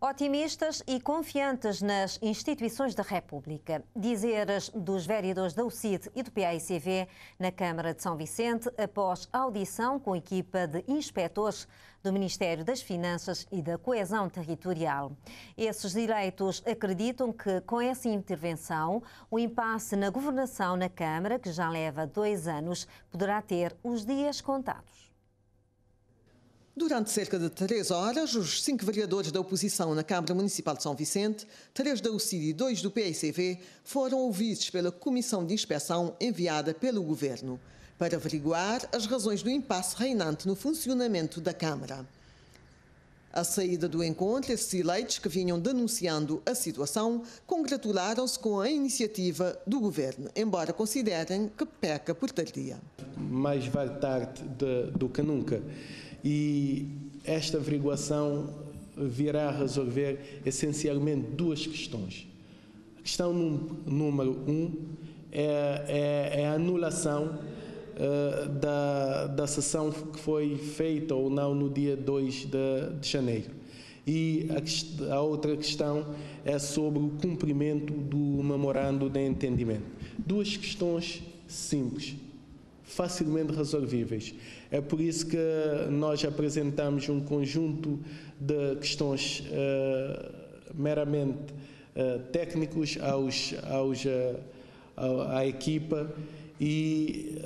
Otimistas e confiantes nas instituições da República. Dizeres dos vereadores da UCID e do PAICV na Câmara de São Vicente após audição com equipa de inspectores do Ministério das Finanças e da Coesão Territorial. Esses direitos acreditam que, com essa intervenção, o impasse na governação na Câmara, que já leva dois anos, poderá ter os dias contados. Durante cerca de três horas, os cinco vereadores da oposição na Câmara Municipal de São Vicente, três da UCID e dois do PICV, foram ouvidos pela Comissão de Inspeção enviada pelo Governo para averiguar as razões do impasse reinante no funcionamento da Câmara. À saída do encontro, esses eleitos que vinham denunciando a situação congratularam-se com a iniciativa do Governo, embora considerem que peca por tardia. Mais vale tarde de, do que nunca e esta averiguação virá a resolver essencialmente duas questões. A questão número um é, é, é a anulação uh, da, da sessão que foi feita ou não no dia 2 de, de janeiro. E a, a, outra questão é sobre o cumprimento do memorando de entendimento. Duas questões simples facilmente resolvíveis. É por isso que nós apresentamos um conjunto de questões uh, meramente uh, técnicos aos, aos, uh, à equipa e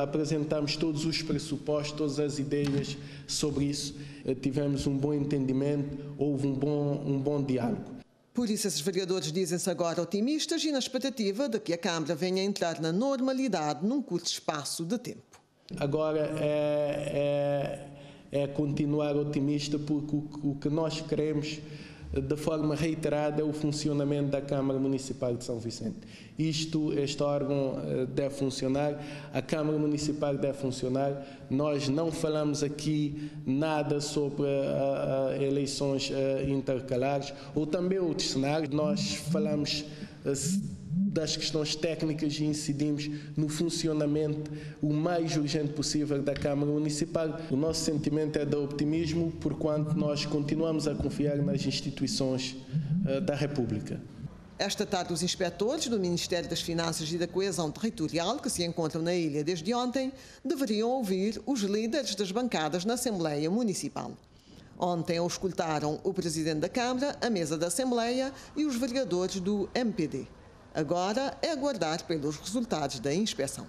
apresentamos todos os pressupostos, todas as ideias sobre isso. tivemos um bom entendimento, houve um bom, um bom diálogo. Por isso, esses vereadores dizem-se agora otimistas e na expectativa de que a Câmara venha a entrar na normalidade num curto espaço de tempo. Agora é, é, é continuar otimista porque o, o que nós queremos de forma reiterada o funcionamento da Câmara Municipal de São Vicente. Isto, este órgão eh, deve funcionar, a Câmara Municipal deve funcionar. Nós não falamos aqui nada sobre uh, uh, eleições uh, intercalares ou também outros cenários. Nós falamos das questões técnicas e incidimos no funcionamento o mais urgente possível da Câmara Municipal. O nosso sentimento é de optimismo, porquanto nós continuamos a confiar nas instituições uh, da República. Esta tarde, os inspectores do Ministério das Finanças e da Coesão Territorial, que se encontram na ilha desde ontem, deveriam ouvir os líderes das bancadas na Assembleia Municipal. Ontem escutaram o Presidente da Câmara, a mesa da Assembleia e os vereadores do MPD. Agora é aguardar pelos resultados da inspeção.